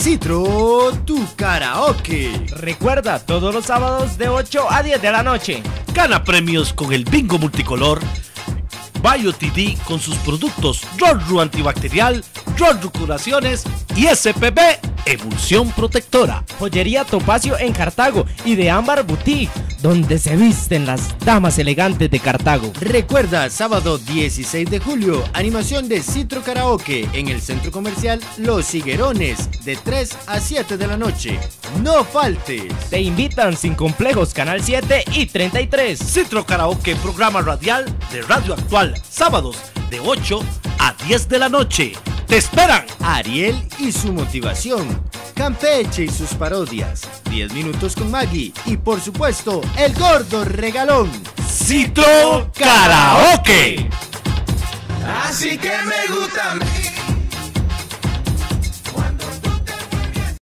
Citro, tu karaoke. Recuerda, todos los sábados de 8 a 10 de la noche. Gana premios con el bingo multicolor. BioTD con sus productos Rolru antibacterial, Rolru curaciones y SPB emulsión protectora. Joyería Topacio en Cartago y de Ámbar Boutique, donde se visten las damas elegantes de Cartago. Recuerda, sábado 16 de julio, animación de Citro Karaoke en el centro comercial Los Higuerones, de 3 a 7 de la noche. No faltes. Te invitan sin complejos Canal 7 y 33. Citro Karaoke, programa radial de Radio Actual, sábados de 8 a 10 de la noche. ¡Te esperan! Ariel y su motivación. Campeche y sus parodias. 10 minutos con Maggie. Y por supuesto, el gordo regalón. Citro Karaoke. Así que me gusta.